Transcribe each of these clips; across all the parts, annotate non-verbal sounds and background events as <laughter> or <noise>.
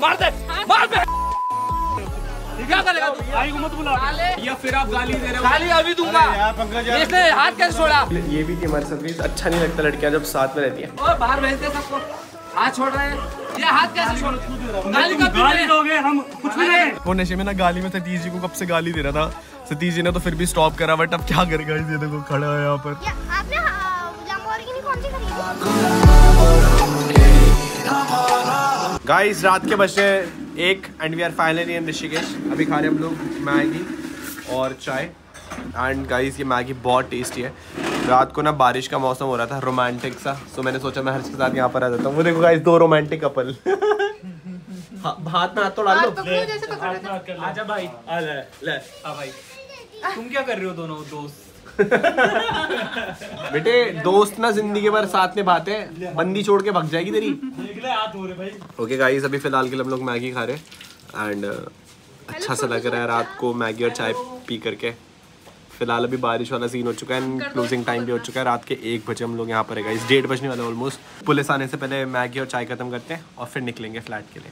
मार दे मार दे। क्या करेगा तू? भाई को मत बुला। या फिर आप गाली दे रहे हो। गाली अभी दूँगा। इसने हाथ कैसे छोड़ा? ये भी थी हमारे साथ अच्छा नहीं लगता लड़कियाँ जब साथ में रहती हैं। और बाहर भेजते सबको। हाथ छोड़ रहे हैं। ये हाथ कैसे छोड़ गाली कब गाली दोगे? हम कुछ भी नहीं। वो नशे में ना गाली में सतीश जी को कब से गाली दे रहा था। सतीश जी ने तो फिर भी स्टॉप करा बट अब क्या करेगा ये देखो खड़ा है यहाँ पर। या आपने लैम्बोर्गिनी कौन सी खरीदी? गाइस रात के बजे एक and we are finally in Rishikesh अभी खा रहे हम लोग मैगी और चाय। एंड गाइस ये मैगी बहुत टेस्टी है। रात को ना बारिश का मौसम हो रहा था रोमांटिक सा। सो मैंने सोचा मैं हर्ष के साथ यहाँ पर आ जाता हूँ। वो देखो गाइस दो रोमांटिक कपल हाथ में हाथ तो डाल लो आजा भाई आ ले ले आ भाई। तुम क्या कर रहे हो दोनों दोस्त? <laughs> बेटे दोस्त ना ज़िंदगी भर साथ निभाते हैं। बंदी छोड़ के भग जाएगी तेरी। देख ले हाथ हो रहे भाई। ओके गाइस अभी फ़िलहाल के लिए हम लोग मैगी खा रहे हैं। एंड अच्छा सा लग रहा है रात को मैगी और चाय पी करके। फ़िलहाल अभी बारिश वाला सीन हो चुका है एंड क्लोजिंग टाइम भी हो चुका है। रात के एक बजे हम लोग यहाँ पर है गाइस डेढ़ बजने वाले ऑलमोस्ट पुलिस आने से पहले मैगी और चाय खत्म करते हैं और फिर निकलेंगे फ्लैट के लिए।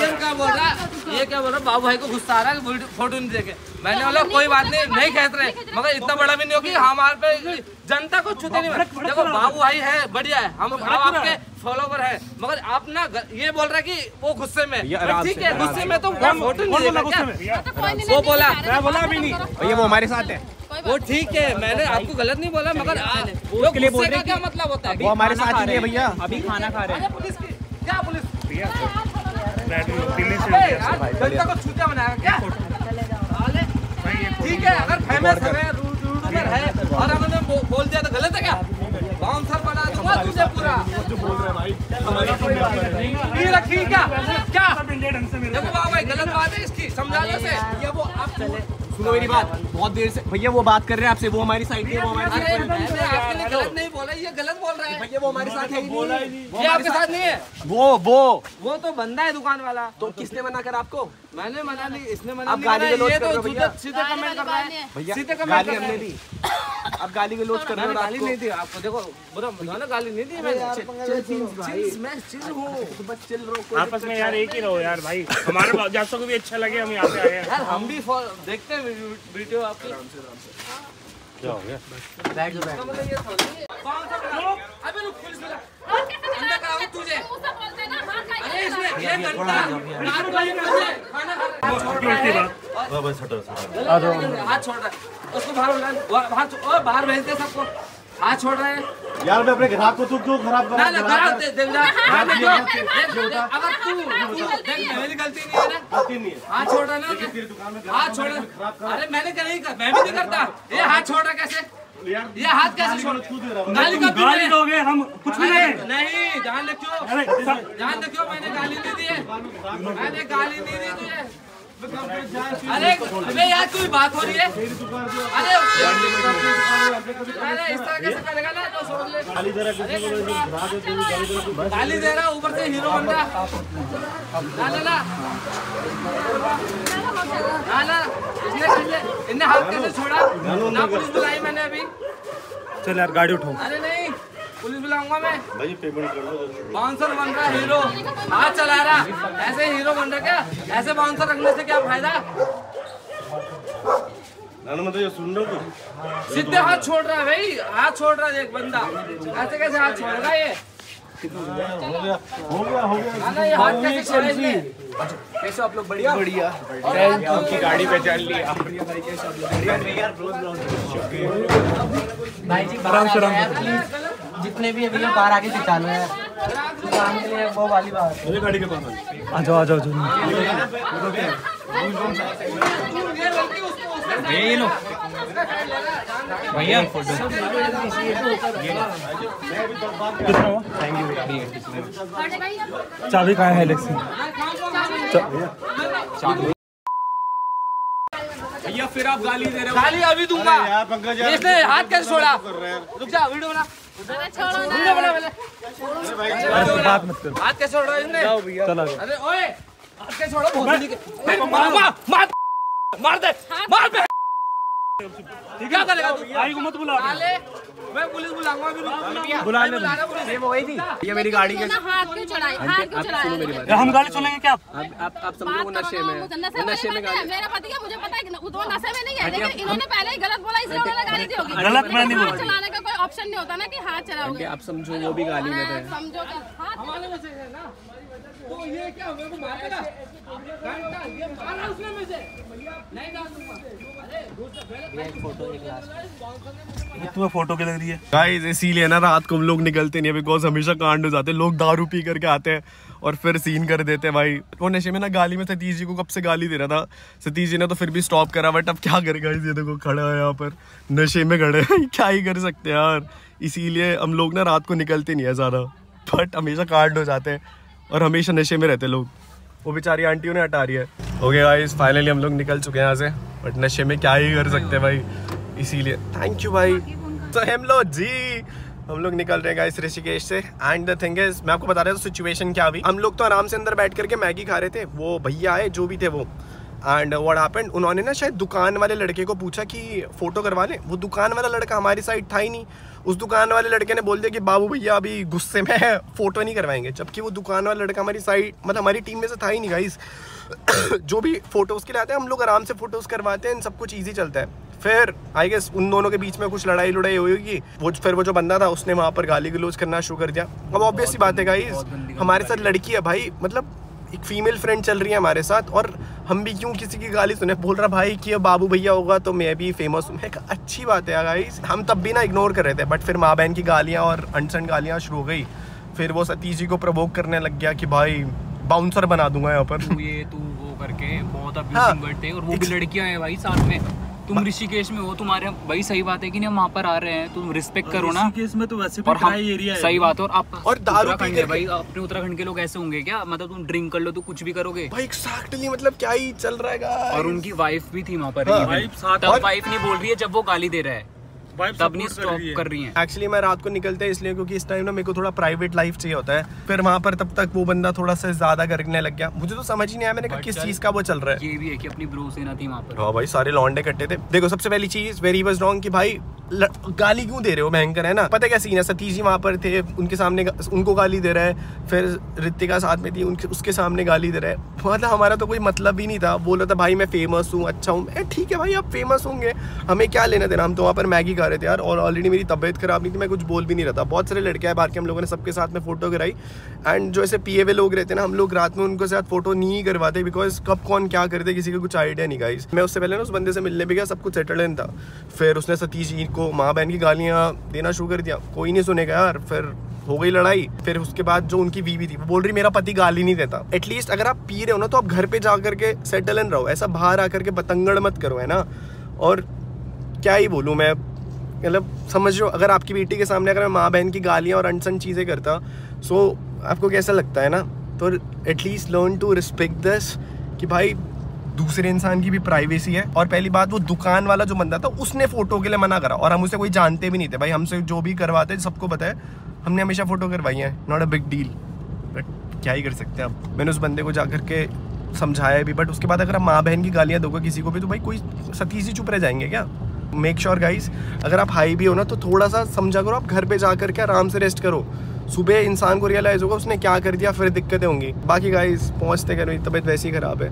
ये क्या बोल रहा? है ये क्या बोल रहा? है बाबू भाई को गुस्सा आ रहा है फ़ोटो नहीं देखे। मैंने बोला कोई बात नहीं नहीं कहते रहे। मगर इतना बड़ा भी नहीं हो कि हमारे पे जनता को छूते नहीं। देखो बाबू भाई है बढ़िया है। हम हम आपके फॉलोवर है। मगर आप ना ये बोल रहा है कि वो गुस्से में। ठीक है गुस्से में तो वो फ़ोटो नहीं देगा क्या? वो बोला। मैं बोला अभी नहीं। भैया वो हमारे साथ है। वो ठीक है मैंने आपको गलत नहीं बोला मगर आ- वो गुस्से का क्या मतलब होता है? वो हमारे साथ ही है भैया। अभी खाना खा रहे अरे पुलिस की क्या पुलिस? दिल्ली यार जनता को छूते बनाया क्या? ठीक है अगर फ़ेमस है है और हमने बोल दिया तो गलत है क्या? बाउंसर बना दूँगा तुझे पूरा। ये रखी क्या क्या? देखो भाई गलत बात है इसकी समझा लो से ये वो आप सुनो मेरी बात बहुत देर से। भैया वो बात कर रहे हैं आपसे वो हमारी साइड है वो हमारे गलत नहीं बोला ये गलत बोल रहा है। भैया वो हमारे साथ है ही नहीं। ये आपके साथ नहीं है? वो वो। वो तो बंदा है दुकान वाला। तो किसने मना कर आपको? मैंने मना नहीं इसने मना नहीं ये रहे तो भैया। सीधे सीधे कमेंट कर रहा है। भैया सीधे कमेंट कर रहा है। दी। आप गाली गलौज कर रहे हो गाली नहीं दी आपको। देखो बुरा मैंने गाली नहीं दी मैं चिल हूँ। आपस में यार एक ही रहो यार भाई। हमारे जासों को भी अच्छा लगे हम यहाँ पे आए हैं। यार हम भी देखते हैं वीडियो- आपकी। क्या हो गया? मतलब है। कौन सा बना? अबे रुक पुलिस वाला। अंदर कराऊं तुझे। अरे इसने ये घंटा रात वाली बजे खाना खा हाथ छोड़ रहा है। उसको बाहर बाहर छो- ओए, बाहर भेजते सबको। हाथ छोड़ रहे हैं। यार मैं अपने ग्राहक को तू क्यों खराब ना ना खराब दे दे जा देख, देख, अगर तू तू- देख मेरी गलती नहीं है ना? नहीं है। हाथ छोड़ रहा है ना हाथ छोड़ रहा अरे मैंने क्या नहीं कर मैं भी नहीं करता। ये हाथ छोड़ रहा कैसे? ये हाथ कैसे छोड़? गाली कब दी गाली दोगे? हम कुछ भी नहीं। नहीं ध्यान रखियो। ध्यान रखियो मैंने गाली नहीं दी है। मैंने गाली नहीं दी तुझे। अरे अबे यार कोई बात हो रही है? अरे अरे इस तरह कैसे करेगा ना? तो सोच ले। गाली दे रहा गाली दे रहा ऊपर से हीरो बन रहा ना ना ना ना ना इसने इनने हाथ कैसे छोड़ा? ना पुलिस बुलाई मैंने अभी। चल यार गाड़ी उठाओ। अरे नहीं। पुलिस बुलाऊँगा मैं भाई पेमेंट कर लो बाउंसर बन रहा हीरो हाथ चला रहा ऐसे हीरो बन रहा क्या ऐसे बाउंसर रखने से क्या फ़ायदा मतलब ये सुन रहे हो सीधे हाथ छोड़ रहा है भाई हाथ छोड़ रहा है एक बंदा ऐसे कैसे हाथ छोड़ेगा ये हो गया हो गया हो गया ना, ना, ये हाथ कैसे छोड़े कैसे आप लोग बढ़िया बढ़िया आपकी गाड़ी पे चढ़ लिया भाई जी जितने भी अभी बाहर आके दिखा लो यार काम के लिए वो वाली बात मेरे गाड़ी के पास आ जाओ आ जाओ ये लड़की उसको उसने ये चाबी कहाँ है एलेक्सी भैया फिर आप गाली दे रहे हो। गाली अभी दूँगा। यार पंकज इसने हाथ कैसे छोड़ा? हैं। रुक जा वीडियो बना। बात मत कर हाथ कैसे मार दे बुला बुला गाड़ी हम गाड़ी सुनेंगे क्या आप सब लोग नशे में नशे में है मेरा पति मुझे पता है नहीं है गलत बोला गलत मैं नहीं ऑप्शन नहीं होता ना कि हाथ चलाओगे। आप समझो वो भी गाली में थे समझो कि हमारे में से है ना? तो ये क्या मेरे को मारेगा घंटा ये मारा उसने में से। नहीं डाल दूँगा। अरे दूसरा पहले तुम्हें फ़ोटो क्या लग रही है? गाइस इसीलिए ना रात को हम लोग निकलते नहीं है बिकॉज़ हमेशा कांड हो जाते हैं लोग दारू पी करके आते हैं। और फिर सीन कर देते भाई। वो नशे में ना गाली में सतीश जी को कब से गाली दे रहा था। सतीश जी ने तो फिर भी स्टॉप करा बट अब क्या करेगा ये देखो, खड़ा है यहाँ पर। नशे में खड़े <laughs> क्या ही कर सकते हैं यार। इसीलिए हम लोग ना रात को निकलते नहीं है ज़्यादा। बट हमेशा कांड हो जाते हैं और हमेशा नशे में रहते लोग। वो बेचारी आंटी उन्हें हटा रही है। ओके गाइस फाइनली हम लोग निकल चुके हैं यहाँ से। बट नशे में क्या ही कर सकते हैं भाई। इसीलिए। थैंक यू भाई। तो हम लोग जी। हम लोग निकल रहे हैं गाइस ऋषिकेश से। एंड द थिंग इज़ मैं आपको बता रहा था सिचुएशन क्या हुई हम लोग तो आराम से अंदर बैठ करके मैगी खा रहे थे। वो भैया आए जो भी थे वो। एंड व्हाट हैपेंड उन्होंने ना शायद दुकान वाले लड़के को पूछा कि फ़ोटो करवा ले। वो दुकान वाला लड़का हमारी साइड था ही नहीं। उस दुकान वाले लड़के ने बोल दिया कि, बाबू भैया, अभी गुस्से में है फ़ोटो नहीं करवाएँगे। जबकि वो दुकान वाला लड़का हमारी साइड मतलब हमारी टीम में से था ही नहीं गाइस <coughs> जो भी फ़ोटोज़ के लिए आते हैं हम लोग आराम से फ़ोटोज़ करवाते हैं सब कुछ ईजी चलता है। फिर आई गेस उन दोनों के बीच में कुछ लड़ाई लड़ाई हुई होगी। वो फिर वो जो बंदा था उसने वहाँ पर गाली गलोच करना शुरू कर दिया। अब ऑब्वियस सी बात है गाइस हमारे साथ लड़की है भाई। मतलब एक फीमेल फ्रेंड चल रही है हमारे साथ और हम भी क्यों किसी की गाली सुने? बोल रहा भाई कि बाबू भैया होगा तो मैं भी फ़ेमस हूँ। मैं अच्छी बात है गाइस हम तब भी ना इग्नोर कर रहे थे बट फिर माँ बहन की गालियाँ और अनसन गालियाँ शुरू हो गई। फिर वो सतीश जी को प्रवोक करने लग गया कि भाई बाउंसर बना दूँगा यहाँ पर। तू ये तू वो करके बहुत हाँ। अब्यूजिंग करते और वो भी लड़कियाँ हैं भाई साथ में। तुम ऋषिकेश में हो तुम्हारे भाई सही बात है कि नहीं हम वहाँ पर आ रहे हैं तुम रिस्पेक्ट करो ना। केस में तो वैसे भी ड्राई एरिया है। सही बात है और आप और दारू पी उत्तराखंड है करके- भाई अपने उत्तराखंड के लोग ऐसे होंगे क्या? मतलब तुम ड्रिंक कर लो तो कुछ भी करोगे। भाई एक्जैक्टली मतलब क्या ही चल रहा है और उनकी वाइफ भी थी वहाँ पर हाँ। वाइफ वाइफ नहीं बोल रही है जब वो गाली दे रहा है। तब नहीं support कर रही स्टॉप कर रही है। एक्चुअली मैं रात को निकलते हैं इसलिए क्योंकि इस टाइम ना मेरे को थोड़ा प्राइवेट लाइफ चाहिए होता है। फिर वहाँ पर तब तक वो बंदा थोड़ा सा ज़्यादा करने लग गया। मुझे तो समझ ही नहीं आया मैंने कहा किस चीज़ का वो चल रहा है। ये भी है कि अपनी ब्रो सेना थी वहाँ पर। हाँ भाई सारे लॉन्डे कट्टे थे। देखो सबसे पहली चीज़ वेरी वॉज़ रॉन्ग कि भाई गाली क्यों दे रहे हो? भयंकर है ना? पता है क्या सीन है? सतीश जी वहाँ पर थे उनके सामने उनको गाली दे रहा है। फिर रितिका साथ में थी उनके उसके सामने गाली दे रहा है। मतलब हमारा तो कोई मतलब ही नहीं था। बोल रहा था भाई मैं फ़ेमस हूँ अच्छा हूँ। ठीक है भाई आप फ़ेमस होंगे। हमें क्या लेना देना? हम तो वहाँ पर मैगी खा रहे थे यार, और ऑलरेडी मेरी तबीयत खराब नहीं थी, मैं कुछ बोल भी नहीं रहा था। बहुत सारे लड़के आए बाहर के, हम लोगों ने सबके साथ में फ़ोटो कराई। एंड जो ऐसे पिए हुए लोग रहते ना, हम लोग रात में उनके साथ फ़ोटो नहीं करवाते बिकॉज़ कब कौन क्या करते, किसी का कुछ आइडिया नहीं गाइस मैं उससे पहले ना उस बंदे से मिलने भी गया, सब कुछ सेटल इन था। फिर उसने सतीश जी को माँ बहन की गालियाँ देना शुरू कर दिया। कोई नहीं सुनेगा यार, फिर हो गई लड़ाई। फिर उसके बाद जो उनकी बीवी थी, वो बोल रही, मेरा पति गाली नहीं देता। एटलीस्ट अगर आप पी रहे हो ना तो आप घर पे जा करके सेटल इन रहो। ऐसा बाहर आकर के पतंगड़ मत करो, है ना? और क्या ही बोलूँ, मैं मतलब समझ लो अगर आपकी बेटी के सामने अगर मैं माँ बहन की गालियाँ और अनसन चीज़ें करता सो आपको कैसा लगता है ना? तो at least learn to respect this कि भाई दूसरे इंसान की भी प्राइवेसी है। और पहली बात, वो दुकान वाला जो बंदा था, उसने फ़ोटो के लिए मना करा। और हम उसे कोई जानते भी नहीं थे। भाई हमसे जो भी करवाते सबको पता है, हमने हमेशा फ़ोटो करवाई है। Not a big deal but क्या ही कर सकते हैं अब? मैंने उस बंदे को जा करके समझाया भी। बट उसके बाद अगर आप माँ बहन की गालियाँ दोगे किसी को भी तो भाई कोई सतीश ही चुप रह जाएँगे क्या? मेक श्योर गाइज़ अगर आप हाई भी हो ना तो थोड़ा सा समझा करो, आप घर पे जा करके आराम से रेस्ट करो। सुबह इंसान को रियलाइज़ होगा, उसने क्या कर दिया, फिर दिक्कतें होंगी। बाकी गाइस पहुँचते करो, तबीयत वैसी ही खराब है।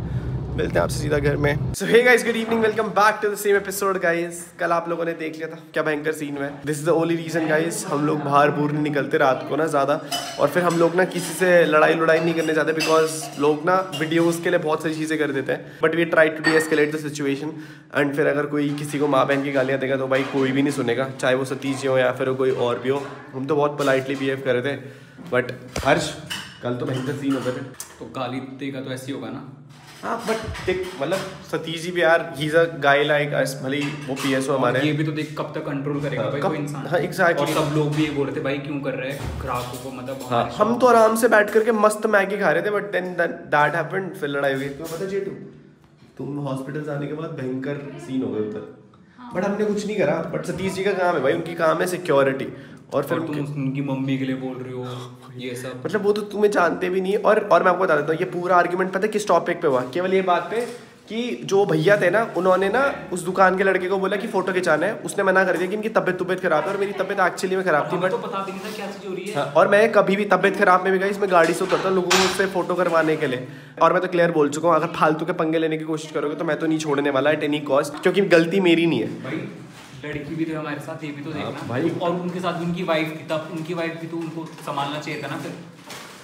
मिलते हैं आपसे सीधा घर में। So hey guys good evening welcome back to the same episode guys कल आप लोगों ने देख लिया था, क्या भयंकर सीन हुआ this is the only reason guys हम लोग बाहर बूर नहीं निकलते रात को ना ज़्यादा। और फिर हम लोग ना किसी से लड़ाई लड़ाई नहीं करने जाते बिकॉज़ लोग ना वीडियोस के लिए बहुत सारी चीज़ें कर देते हैं। But we try to de-escalate the situation and फिर अगर कोई किसी को माँ बहन की गालियाँ देगा तो भाई कोई भी नहीं सुनेगा, चाहे वो सतीश जी हो या फिर कोई और भी हो। हम तो बहुत पोलाइटली बिहेव कर रहे थे। बट हर्ष, कल तो भयंकर सीन होते थे। तो गाली देगा तो ऐसे ही होगा ना? हाँ बट देख मतलब सतीश जी भी यार he is a guy like us भले ही वो पीएसओ हमारे ये भी तो देख कब तक कंट्रोल करेगा हाँ, भाई कब- कोई इंसान। हाँ, exactly. और सब लोग भी ये बोल रहे थे भाई क्यों कर रहे हैं? ग्राहकों को मतलब हाँ हम तो आराम से बैठ करके मस्त मैगी खा रहे थे बट देन दैट हैपेंड फिर लड़ाई हो गई तुम्हें पता जेटू तुम हॉस्पिटल जाने के बाद भयंकर सीन हो गए उधर। बट हमने कुछ नहीं करा बट सतीश जी का काम है भाई उनकी काम है सिक्योरिटी और फिर और तुम उनकी मम्मी के लिए बोल रहे हो ये सब। मतलब वो तो तुम्हें जानते भी नहीं और और मैं आपको बता देता हूँ ये पूरा आर्ग्यूमेंट पता है किस टॉपिक पे हुआ? केवल ये बात पे कि जो भैया थे ना उन्होंने ना उस दुकान के लड़के को बोला कि फ़ोटो खिंचाना है। उसने मना कर दिया कि इनकी तबीयत तबियत खराब है और मेरी तबियत एक्चुअली में खराब थी बट तो पता भी नहीं था क्या चीज़ हो रही है। हाँ, और मैं कभी भी तबियत खराब में भी गई इसमें गाड़ी से उतरता हूँ लोगों को फ़ोटो करवाने के लिए। और मैं तो क्लियर बोल चुका हूँ अगर फालतू के पंगे लेने की कोशिश करोगे तो मैं तो नहीं छोड़ने वाला एट एनी कॉस्ट क्योंकि गलती मेरी नहीं है। भाई लड़की भी थे हमारे साथ ये भी तो देखना। हाँ, भाई। और उनके साथ उनकी वाइफ थी तब उनकी वाइफ भी तो उनको संभालना चाहिए था ना फिर।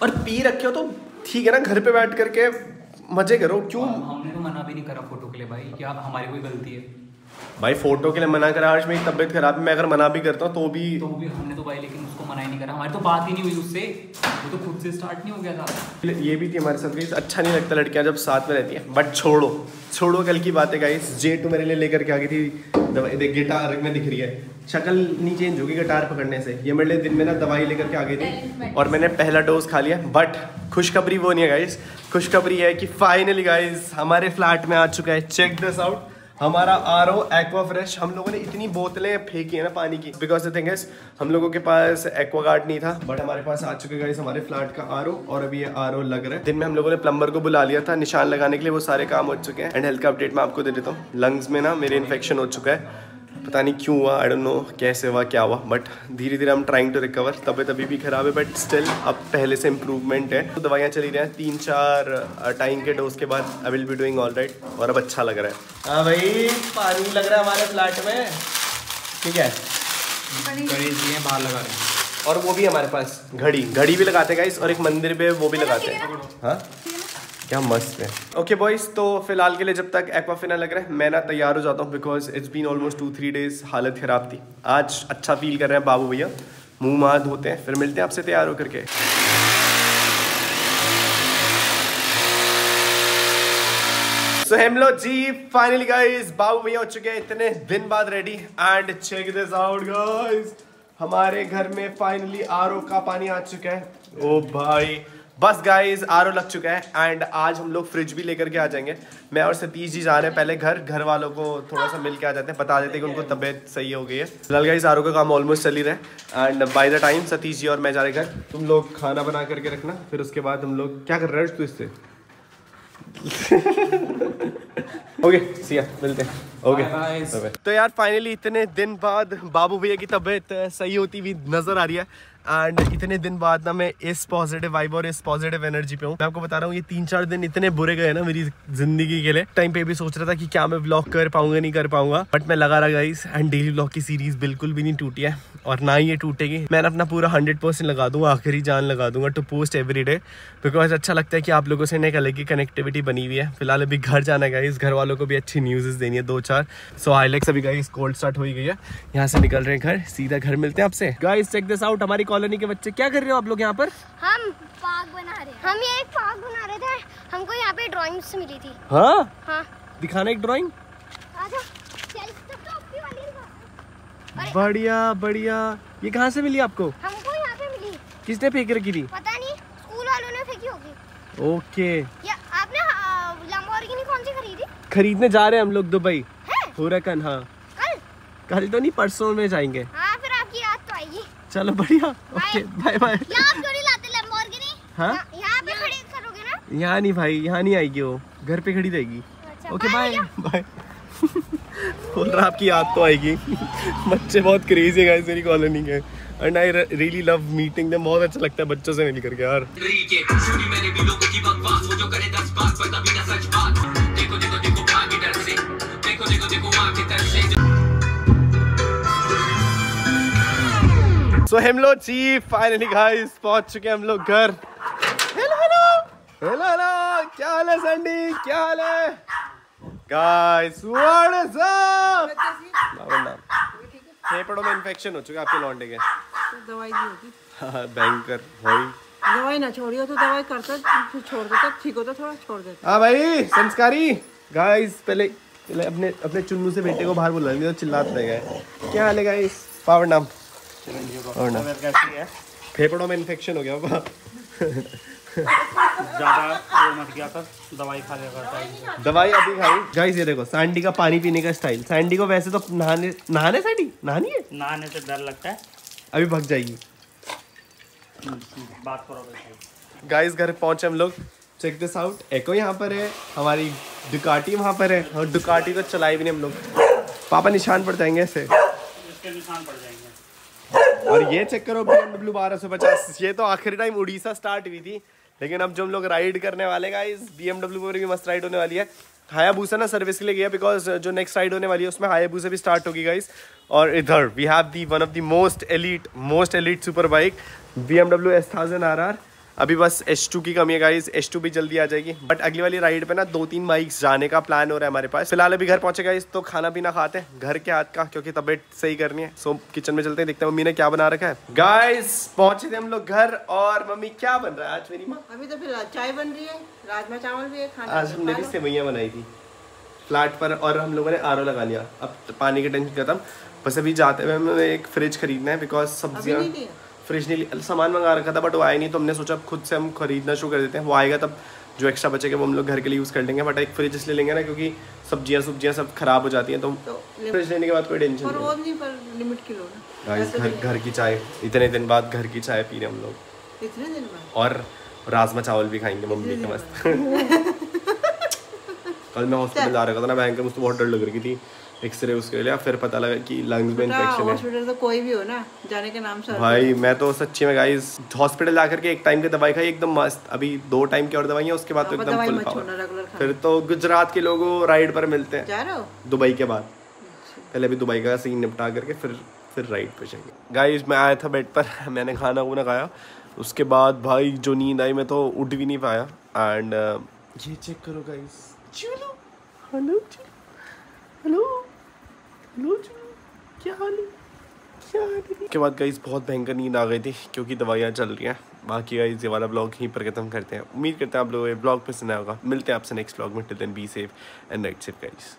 और पी रखे हो तो ठीक है ना घर पे बैठ करके मज़े करो क्यों? हमने तो मना भी नहीं करा फ़ोटो के लिए भाई क्या हमारी कोई गलती है। भाई फ़ोटो के लिए मना करा आज मेरी तबीयत खराब है मैं अगर मना भी करता हूँ तो भी तो भी हमने तो भाई लेकिन मना ही नहीं करा हमारी तो बात ही नहीं हुई उससे। वो तो खुद से स्टार्ट नहीं हो गया था। ये भी थी हमारे साथ गाइस अच्छा नहीं लगता लड़कियाँ जब साथ में रहती हैं। बट छोड़ो। छोड़ो कल की बात है गाइस जे टू मेरे लिए लेकर के आ गई थी दवाई देख गिटार में दिख रही है। शक्ल नहीं चेंज होगी गिटार पकड़ने से। ये मेरे लिए दिन में ना दवाई लेकर के आ गई थी और मैंने पहला डोज खा लिया। बट खुशखबरी वो नहीं है गाइस खुशखबरी है कि फाइनली गाइस हमारे फ्लैट में आ चुका है। चेक दिस आउट हमारा आर ओ एक्वा फ्रेश हम लोगों ने इतनी बोतलें फेंकी है ना पानी की। बिकॉज़ द थिंग इज़ हम लोगों के पास एक्वा गार्ड नहीं था बट हमारे पास आ चुके गाइस हमारे फ्लैट का आर ओ और अभी ये आर ओ लग रहा है। दिन में हम लोगों ने प्लम्बर को बुला लिया था, निशान लगाने के लिए वो सारे काम हो चुके हैं। एंड हेल्थ का अपडेट मैं आपको दे देता हूँ। लंग्स में ना मेरे इन्फेक्शन हो चुका है। पता नहीं क्यों हुआ आई डोंट नो कैसे हुआ क्या हुआ बट धीरे धीरे हम ट्राइंग टू रिकवर तबीयत अभी भी खराब है बट स्टिल अब पहले से इम्प्रूवमेंट है। तो दवाइयाँ चली रही हैं तीन चार टाइम के डोज के बाद I will be doing all right और अब अच्छा लग रहा है। हाँ भाई पानी लग रहा है हमारे फ्लैट में। ठीक है। हैं बाहर लगा रहे हैं और वो भी हमारे पास घड़ी। घड़ी भी लगाते हैं guys, और एक मंदिर पे वो भी लगाते हैं। हाँ? क्या मस्त है। ओके बॉयज़ तो फ़िलहाल के लिए जब तक एक्वाफिना लग रहा है, मैं ना तैयार हो जाता हूँ because it's been almost two three days हालत खराब थी। आज अच्छा फील कर रहे हैं बाबू भैया। मुँह माँ धोते हैं, फिर मिलते हैं आपसे तैयार होकर के। सो हम लोग जी फाइनली गाइस बाबू भैया हो चुके हैं, इतने दिन बाद ready and check this out guys हमारे घर में फाइनली आरओ का पानी आ चुका है। ओ भाई बस गाइस आरओ लग चुका है एंड आज हम लोग फ्रिज भी लेकर के आ जाएँगे। मैं और सतीश जी जा रहे हैं पहले घर घर वालों को थोड़ा सा मिल के आ जाते हैं बता देते हैं कि उनको तबीयत सही हो गई है। फ़िलहाल गाइस आरओ का काम ऑलमोस्ट चल ही रहा है and by the time Satish ji और मैं जा रहे घर तुम लोग खाना बना करके रखना फिर उसके बाद हम लोग क्या कर रहे हैं तू इससे? <laughs> ओके सिया मिलते हैं। ओके तो यार फाइनली इतने दिन बाद बाबू भैया की तबीयत सही होती हुई नज़र आ रही है। एंड इतने दिन बाद ना मैं इस पॉजिटिव वाइब और इस पॉजिटिव एनर्जी पे हूँ। मैं आपको बता रहा हूँ, ये तीन चार दिन इतने बुरे गए ना मेरी ज़िंदगी के लिए। टाइम पे भी सोच रहा था कि क्या मैं व्लॉग कर पाऊँगा, नहीं कर पाऊँगा। बट मैं लगा रहा गाइस एंड डेली व्लॉग की सीरीज़ बिल्कुल भी नहीं टूटी है और ना ही ये टूटेगी। मैंने अपना पूरा हंड्रेड परसेंट लगा दूँगा, आखिरी जान लगा दूँगा to post every day because अच्छा लगता है कि आप लोगों से एक अलग की कनेक्टिविटी बनी हुई है। फ़िलहाल अभी घर जाना गाइस घर वालों को भी अच्छी न्यूज़ देनी है दो चार सो आई हाईलेक्स अभी गाइस कोल्ड स्टार्ट हो गई है। यहाँ से निकल रहे हैं घर। सीधा घर मिलते हैं आपसे। गाइस चेक दिस आउट हमारी कॉलोनी के बच्चे। क्या कर रहे हो आप लोग यहाँ पर? हम पार्क बना रहे हैं। हम ये एक पार्क बना रहे थे। हमको यहाँ पे ड्राइंग्स मिली थी। हाँ? हाँ। दिखाना एक ड्राइंग आजा चल तब तो बढ़िया बढ़िया। ये कहाँ से मिली आपको? हमको यहाँ पे मिली। किसने फेंक रखी थी? पता नहीं स्कूल वालों ने फेंकी होगी। ओके। या आपने लंबोर्गिनी कौन सी खरीदी? खरीदने जा रहे हैं हम लोग दुबई। है? हुरकन हाँ कल कल? तो नहीं परसों में जाएँगे। हाँ फिर आपकी याद तो आएगी चलो बढ़िया। ओके बाय बाय यहाँ नहीं लाते लंबोर्गिनी हाँ? यहाँ- यहाँ पे खड़ी करोगे ना? यहाँ नहीं भाई यहाँ नहीं आएगी वो। घर पे खड़ी रहेगी। अच्छा ओके बाय भैया। बाय बोल रहा आपकी याद तो आएगी। बच्चे बहुत क्रेजी है गाइस मेरी कॉलोनी के। And I really love meeting them बहुत अच्छा लगता है बच्चों से मिल करके यार। सो हम लोग जी फाइनली गाइस पहुँच चुके हैं हम लोग घर। हेलो हेलो हेलो हेलो क्या हाल है संडी क्या हाल है? गाइस व्हाट इज़ अप नाम। फेफड़ों में इन्फेक्शन हो चुका है आपके लौंडे के। दवाई दी होगी। हाँ बैंकर होई दवाई ना छोड़ियो तो दवाई करता छोड़ देता ठीक होता थोड़ा छोड़ देता। हाँ भाई संस्कारी। गाइस पहले पहले अपने अपने चुन्नू से बेटे को बाहर बुला लिया तो चिल्लाते गए। क्या हाल है गाइस पावर नाम। पावर नाम फेफड़ों में इन्फेक्शन हो गया ज़्यादा मत किया कर दवाई खा लिया करता दवाई अभी खाई। गाइस ये देखो सैंडी का पानी पीने का स्टाइल सैंडी को वैसे तो नहाने नहाने सैंडी नहानी है? नहाने से डर लगता है। अभी भग जाएगी। बात करो गाइस घर पहुँचे हम लोग। चेक दिस आउट एको यहाँ पर है। हमारी डुकाटी वहाँ पर है। और डुकाटी तो चलाई भी नहीं हम लोग। पापा निशान पड़ जाएँगे ऐसे। इसके निशान पड़ जाएँगे। और ये चेक करो बी एमडब्ल्यू बारह सौ पचास। ये तो आखिरी टाइम उड़ीसा स्टार्ट हुई थी। लेकिन अब जो हम लोग राइड करने वाले का इस बी एमडब्ल्यू पर भी मस्त राइड होने वाली है। हायाबूसा ना सर्विस के लिए गया बिकॉज़ जो नेक्स्ट राइड होने वाली है, उसमें हायाबूसा भी स्टार्ट होगी गाइस और इधर we have the one of the most elite most elite super bike B M W S thousand R R अभी बस एच टू की कमी है गाइज़ एच टू भी जल्दी आ जाएगी. बट अगली वाली राइड पे ना दो तीन बाइक्स जाने का प्लान हो रहा है हमारे पास. फ़िलहाल अभी घर पहुँचे गाइस तो खाना पीना खाते हैं. घर के हाथ का क्योंकि तबीयत सही करनी है. सो किचन में चलते हैं देखते हैं मम्मी ने क्या बना रखा है. गाइज़ पहुँचे थे हम लोग घर और मम्मी क्या बन रहा है आज मेरी माँ? अभी तो फ़िलहाल चाय बन रही है राजमा चावल भी है खाने आज हमने भी सेवैयाँ बनाई थी। फ्लैट पर और हम लोगों ने आरओ लगा लिया. अब पानी की टेंशन खत्म. बस अभी जाते हुए हमें एक फ्रिज खरीदना है बिकॉज़ सब्ज़ियाँ? फ्रिज नहीं लिया सामान मंगा रखा था बट वो आया नहीं तो हमने सोचा अब खुद से हम खरीदना शुरू कर देते हैं। वो आएगा तब जो एक्स्ट्रा बचेगा वो हम लोग घर के लिए यूज़ कर लेंगे बट एक फ्रिज इसलिए लेंगे ना क्योंकि सब्ज़ियाँ सब्ज़ियाँ सब खराब हो जाती हैं तो तो फ्रिज लेने के बाद कोई टेंशन नहीं रोज नहीं पर लिमिट किलो ना। घर घर की चाय इतने दिन बाद घर की चाय पी रहे हम लोग। इतने दिन बाद? और राजमा चावल भी खाएँगे मम्मी के मस्त। <laughs> कल मैं <laughs> हॉस्पिटल जा रहा था ना बैंक में मुझे बहुत डर लग रही थी एक्सरे उसके लिए फिर पता लगा कि लंग्स में इन्फेक्शन है। हॉस्पिटल तो कोई भी हो ना जाने के नाम से भाई मैं तो सच्ची में गाइस हॉस्पिटल जाकर के एक टाइम की दवाई खाई एकदम मस्त। अभी दो टाइम की और दवाइयाँ उसके बाद तो एकदम फुल पावर फिर तो गुजरात के लोगों राइड पर मिलते हैं। जा दुबई के बाद। पहले अभी दुबई का सीन निपटा करके फिर फिर राइड पे जाएँगे। गाइस मैं आया था बेड पर <laughs> मैंने खाना वाना खाया। उसके बाद भाई जो नींद आई मैं तो उठ भी नहीं पाया। एंड ये चेक करो गाइस हेलो हेलो क्या हाल है? क्या के बाद गाइज़ बहुत भयंकर नींद आ गई थी, क्योंकि दवाइयाँ चल रही हैं। बाकी गाइज़ ये वाला ब्लॉग यहीं पर खत्म करते हैं। उम्मीद करते हैं आप लोगों ये ब्लॉग पसंद आया होगा। मिलते हैं आपसे नेक्स्ट ब्लॉग में। Till then be safe and ride safe guys